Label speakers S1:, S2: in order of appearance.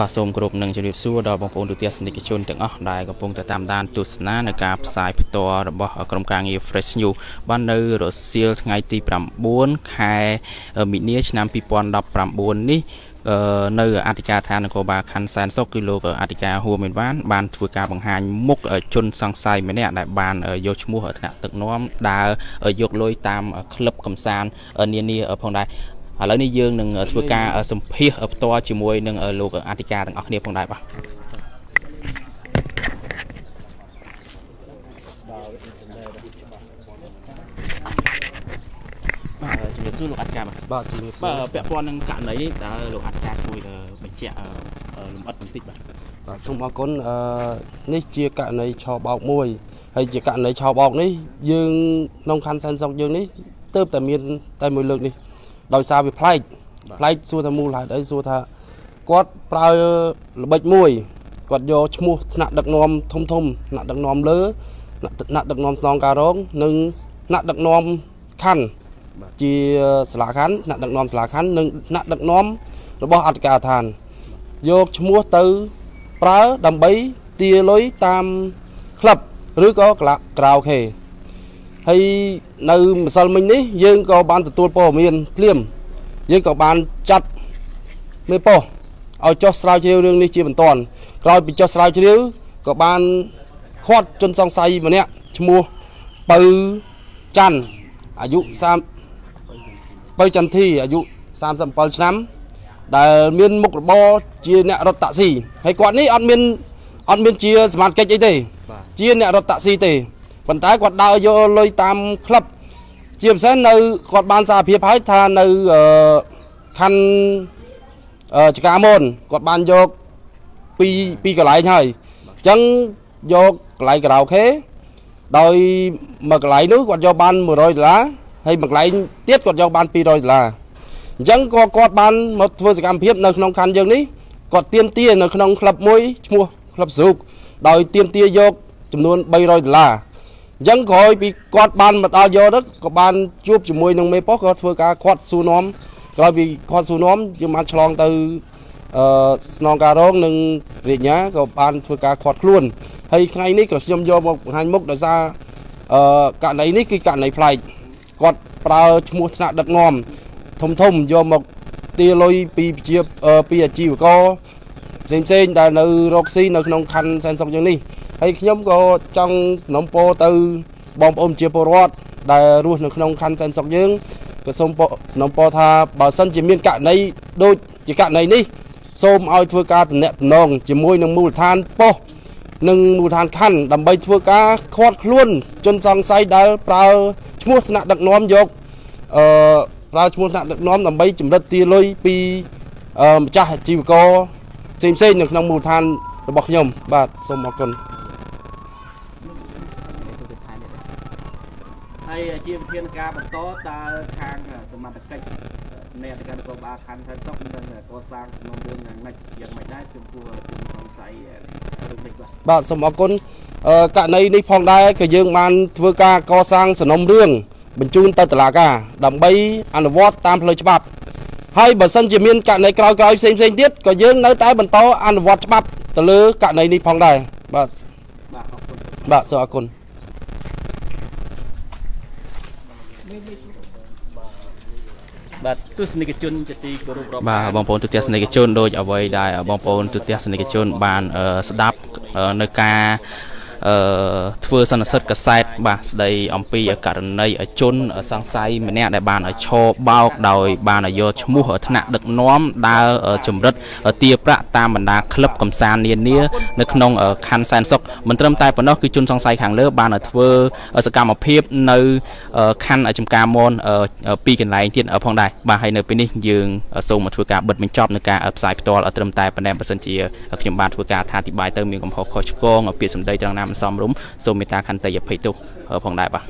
S1: បាទសូមគោរពនឹងជម្រាបសួរដល់បងប្អូនទូទាំងសនិកជនទាំងអស់ដែលកំពុងតែតាមដានទស្សនានៅការផ្សាយផ្ទាល់របស់ក្រុមការងារ Fresh News បាននៅរសៀលថ្ងៃទី9ខែមីនាឆ្នាំ2019នេះនៅអធិការឋាននគរបាលខណ្ឌសែនសុខគឺលោកអធិការហួរមានបានបានធ្វើការបង្ហាញមុខជនសង្ស័យម្នាក់ដែលបានយកឈ្មោះថ្នាក់ទឹកនាំដើរយកលុយតាមក្លឹបកំសាន្តនានាផងដែរ ឥឡូវនេះយើងនឹងធ្វើការសម្ភាសផ្ទាល់ជាមួយនឹងលោកអធិការទាំងអស់គ្នាផងដែរបាទបាទជំរាបសួរលោកអធិការបាទ
S2: បាទជំរាបសួរ
S1: បាទពាក់ព័ន្ធនឹងករណីនេះតើលោកអធិការជួយបញ្ជាក់លម្អិតបន្តិចបាទ
S2: បាទសូមអរគុណអឺនេះជាករណីឆោបោកមួយហើយជាករណីឆោបោកនេះយើងក្នុងខណ្ឌសែនសុកយើងនេះទៅតែមានតែមួយលើកនេះ ដោយសារវាប្លែកប្លែកសួរថាមូលហេតុអីសួរថាគាត់ប្រើល្បិចមួយគាត់យកឈ្មោះថ្នាក់ដឹកនាំធំធំថ្នាក់ដឹកនាំលើថ្នាក់ដឹកនាំស្នងការរងនិងថ្នាក់ដឹកនាំខណ្ឌជាសាលាខណ្ឌថ្នាក់ដឹកនាំសាលាខណ្ឌនិងថ្នាក់ដឹកនាំរបស់អធិការដ្ឋានយកឈ្មោះទៅប្រើដើម្បីទាលុយតាមក្លឹបឬក៏ក្រៅខេ ហើយនៅម្សិលមិញនេះយើងក៏បានទទួលព័ត៌មានភ្លាមយើងក៏បានចាត់មេប៉ុស្តិ៍ឲ្យចុះស្រាវជ្រាវរឿងនេះជាបន្ទាន់ក្រោយពីចុះស្រាវជ្រាវក៏បានខាត់ជនសង្ស័យម្នាក់ឈ្មោះបើច័ន្ទអាយុ30បើចន្ទធីអាយុ37ឆ្នាំ ដែលមានមុខរបរជាអ្នករត់តាក់ស៊ីហើយគាត់នេះអត់មានអត់មានជាសមាជិកអីទេ ជាអ្នករត់តាក់ស៊ីទេ ប៉ុន្តែគាត់ដើរយកលុយតាមក្លឹបជាពិសេសនៅគាត់បានសារភាពហើយថានៅខណ្ឌចកាមូនគាត់បានយកពីពីកន្លែងហើយអញ្ចឹងយកកន្លែងការ៉ាអូខេដោយមួយកន្លែងនោះគាត់យកបាន100ដុល្លារហើយមួយកន្លែងទៀតគាត់យកបាន200ដុល្លារអញ្ចឹងក៏គាត់បានមកធ្វើសកម្មភាពនៅក្នុងខណ្ឌយើងនេះគាត់ទៀមទានៅក្នុងក្លឹបមួយឈ្មោះក្លឹបស៊ូកដោយទៀមទាយកចំនួន300ដុល្លារ អញ្ចឹងក្រោយពីគាត់បានមកដល់យកទៅក៏បានជួបជាមួយនឹងមេប៉ុស្តិ៍ក៏ធ្វើការខាត់សួរនាំក្រោយពីខាត់សួរនាំយើងបានឆ្លងទៅអឺស្នងការរងនិងរាជញាក៏បានធ្វើការខាត់ខ្លួនហើយថ្ងៃនេះក៏ខ្ញុំយកមកបង្ហាញមុខដោយសារអឺករណីនេះគឺករណីប្លែកគាត់ប្រើឈ្មោះថ្នាក់ដឹកនាំធំធំយកមកទាលុយពីជាពីអាជីវករផ្សេងផ្សេងដែលនៅរកស៊ីនៅក្នុងខណ្ឌសែនសុកយ៉ាងនេះ ហើយខ្ញុំក៏ចង់សំណពរទៅបងប្អូនជាពលរដ្ឋដែលរស់នៅក្នុងខណ្ឌសែនសុកយើងក៏សូមសំណពរថាបើសិនជាមានករណីដូចជាករណីនេះសូមឲ្យធ្វើការតំណែងតំណងជាមួយនឹងមូលដ្ឋានប៉ុស្តិ៍និងមូលដ្ឋានខណ្ឌដើម្បីធ្វើការខាត់ខ្លួន ជនសង្ស័យដែលប្រើឈ្មោះថ្នាក់ដឹកនាំយកអឺប្រើឈ្មោះថ្នាក់ដឹកនាំដើម្បីចម្រិតទាលុយពីម្ចាស់អាជីវករផ្សេងៗនៅក្នុងមូលដ្ឋានរបស់ខ្ញុំបាទសូមអរគុណ
S1: ហើយជាវិធានការបន្តតើខាងសមត្ថកិច្ចនៃអធិការនគរបាលខណ្ឌខេត្តសុខនឹងកសាងសំណុំរឿងយ៉ាងម៉េចយ៉ាងម៉េចដែរចំពោះជនសង្ស័យរឿងនេះបាទ
S2: បាទសូមអរគុណករណីនេះផងដែរក៏យើងបានធ្វើការកសាងសំណុំរឿងបញ្ជូនទៅតុលាការដើម្បីអនុវត្តតាមផ្លូវច្បាប់ហើយបើសិនជាមានករណីក្រោយៗផ្សេងផ្សេងទៀតក៏យើងនៅតែបន្តអនុវត្តច្បាប់ទៅលើករណីនេះផងដែរបាទបាទអរគុណបាទសូមអរគុណ
S1: បាទទស្សនិកជនជាទីគោរពរាប់បាទបងប្អូនទស្សនិកជនដូចអ្វីដែលបងប្អូនទស្សនិកជនបានស្ដាប់នៅការ អឺធ្វើសន្និសិទកសែតបាទស្ដីអំពីករណីជនសង្ស័យម្នាក់ដែលបានឈរបោកដោយ បានយកឈ្មោះថ្នាក់ដឹកនាំដើរចម្រិតទាប្រាក់តាមបណ្ដាក្លឹបកំសាន្តនានានៅក្នុងខណ្ឌសែនសុខមិនត្រឹមតែប៉ុណ្ណោះគឺជនសង្ស័យខាងលើបានធ្វើសកម្មភាពនៅខណ្ឌចំការមនពីរកន្លែងទៀតផងដែរបាទហើយនៅពេលនេះយើងសូមមកធ្វើការបិទបញ្ចប់នៅការផ្សាយផ្ទាល់ត្រឹមតែប៉ុណ្ណេះបើសិនជាខ្ញុំបានធ្វើការថាអធិប្បាយទៅមានកំហុសខុសឆ្គងពាក្យសម្ដីត្រង់ណាមិនសមរម្យសូមមេត្តាខន្តីអភ័យទោសផងដែរបាទ